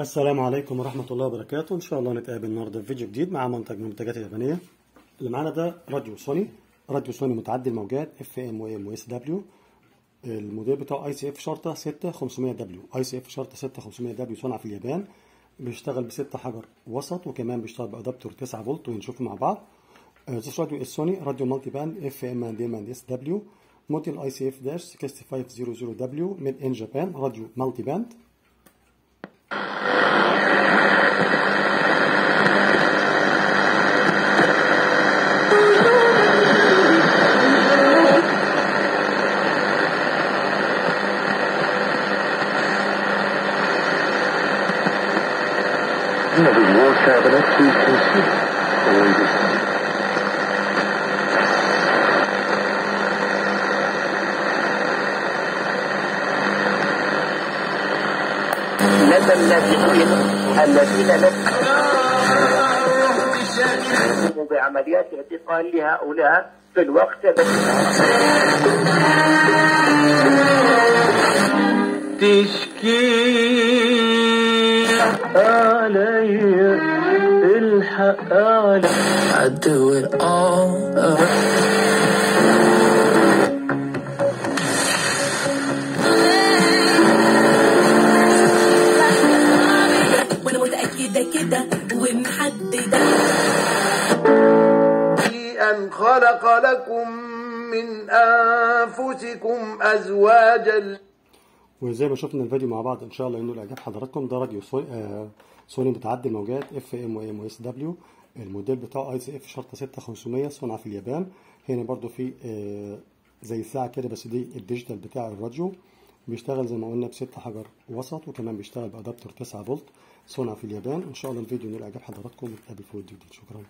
السلام عليكم ورحمة الله وبركاته. إن شاء الله نتقابل النهاردة في فيديو جديد مع منتج من المنتجات اليابانية اللي معانا ده راديو سوني. راديو سوني متعدي الموجات اف ام و ام و اس دبليو الموديل بتاعه اي سي اف شرطة 6500 دبليو اي سي اف شرطة 6500 دبليو صنع في اليابان. بيشتغل بستة حجر وسط وكمان بيشتغل ب adaptor 9 فولت ونشوفه مع بعض. This radio is Sony radio multi band FM and AM and SW model ICF dash 6500 W made in Japan radio multi band. Every war cabinet to consider always is لدى اللاجئين الذين يقوموا بعمليات اعتقال لهؤلاء في الوقت الذي تشكي علي الحق علي I do وأنا متأكدة كده ومحددة أن خلق لكم من أنفسكم أزواجا وزي ما شفنا الفيديو مع بعض إن شاء الله إنه نال اعجاب حضراتكم ده راديو سوني, آه سوني متعدي الموجات FM و AM SW الموديل بتاعه ICF شرطة 6500 صنع في اليابان. هنا برضو في آه زي ساعة كده بس دي ال digital بتاع الراديو. بيشتغل زي ما قلنا بستة حجر وسط وكمان بيشتغل ب adaptor 9 فولت صنع في اليابان. إن شاء الله الفيديو نال اعجاب حضراتكم. نتقابل في فيديو جديد شكرا.